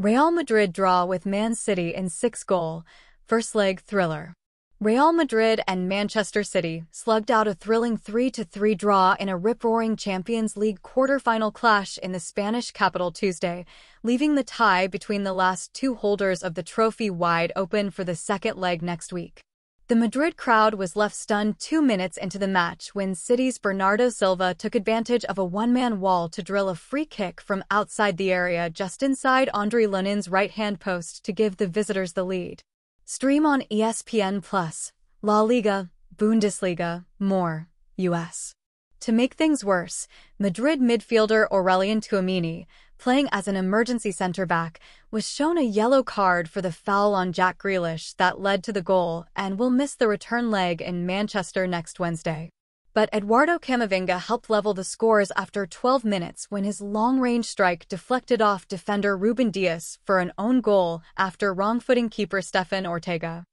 Real Madrid draw with Man City in six goal, first leg thriller. Real Madrid and Manchester City slugged out a thrilling 3-3 draw in a rip-roaring Champions League quarter-final clash in the Spanish capital Tuesday, leaving the tie between the last two holders of the trophy wide open for the second leg next week. The Madrid crowd was left stunned two minutes into the match when City's Bernardo Silva took advantage of a one-man wall to drill a free kick from outside the area just inside Andriy Lunin's right-hand post to give the visitors the lead. Stream on ESPN Plus, La Liga, Bundesliga, more, US. To make things worse, Madrid midfielder Aurelien Tchouameni, playing as an emergency centre back, was shown a yellow card for the foul on Jack Grealish that led to the goal and will miss the return leg in Manchester next Wednesday. But Eduardo Camavinga helped level the scores after 12 minutes when his long-range strike deflected off defender Ruben Dias for an own goal after wrong-footing keeper Stefan Ortega.